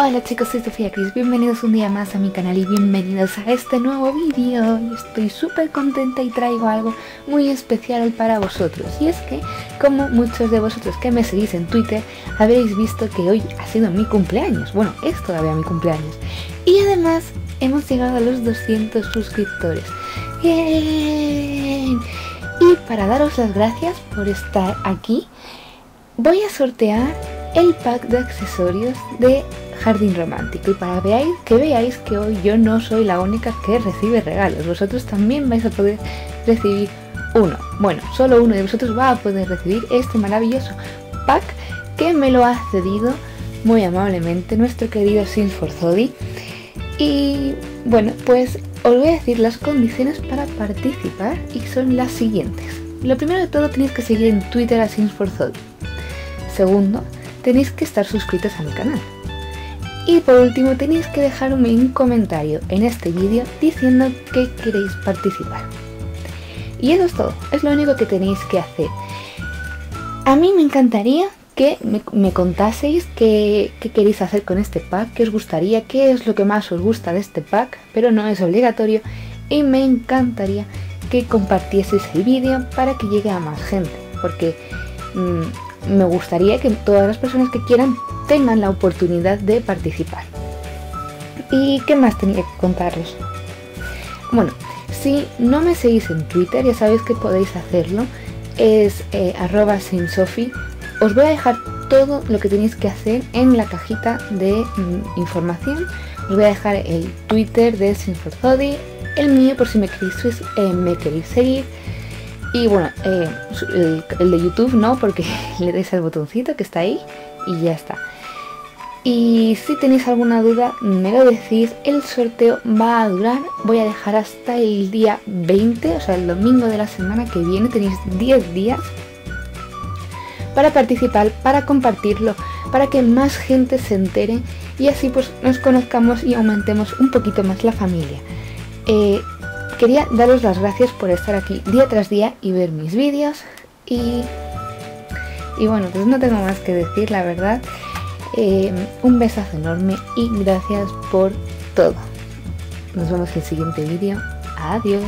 Hola chicos, soy Sofía Cris, bienvenidos un día más a mi canal y bienvenidos a este nuevo vídeo. Estoy súper contenta y traigo algo muy especial para vosotros. Y es que, como muchos de vosotros que me seguís en Twitter, habréis visto que hoy ha sido mi cumpleaños. Bueno, es todavía mi cumpleaños. Y además, hemos llegado a los 200 suscriptores. ¡Bien! Y para daros las gracias por estar aquí, voy a sortear el pack de accesorios de Jardín Romántico y para que veáis que hoy yo no soy la única que recibe regalos, vosotros también vais a poder recibir uno, bueno, solo uno de vosotros va a poder recibir este maravilloso pack que me lo ha cedido muy amablemente nuestro querido Sims for Zodi y bueno, pues os voy a decir las condiciones para participar y son las siguientes. Lo primero de todo tenéis que seguir en Twitter a Sims. Segundo, tenéis que estar suscritos a mi canal. Y por último tenéis que dejarme un comentario en este vídeo diciendo que queréis participar. Y eso es todo, es lo único que tenéis que hacer. A mí me encantaría que me, contaseis qué, qué, queréis hacer con este pack, qué os gustaría, qué es lo que más os gusta de este pack, pero no es obligatorio. Y me encantaría que compartieseis el vídeo para que llegue a más gente, porque mmm, me gustaría que todas las personas que quieran tengan la oportunidad de participar. ¿Y qué más tenía que contaros? Bueno, si no me seguís en Twitter, ya sabéis que podéis hacerlo, es eh, arroba sinsofi. Os voy a dejar todo lo que tenéis que hacer en la cajita de mm, información. Os voy a dejar el Twitter de Sinforzodi, el mío por si me queréis, eh, me queréis seguir. Y bueno, eh, el, de YouTube no, porque le dais al botoncito que está ahí y ya está. Y si tenéis alguna duda, me lo decís. El sorteo va a durar, voy a dejar hasta el día 20, o sea, el domingo de la semana que viene. Tenéis 10 días para participar, para compartirlo, para que más gente se entere y así pues nos conozcamos y aumentemos un poquito más la familia. Eh, quería daros las gracias por estar aquí día tras día y ver mis vídeos y, y bueno, pues no tengo más que decir, la verdad. Eh, un besazo enorme y gracias por todo. Nos vemos en el siguiente vídeo. Adiós.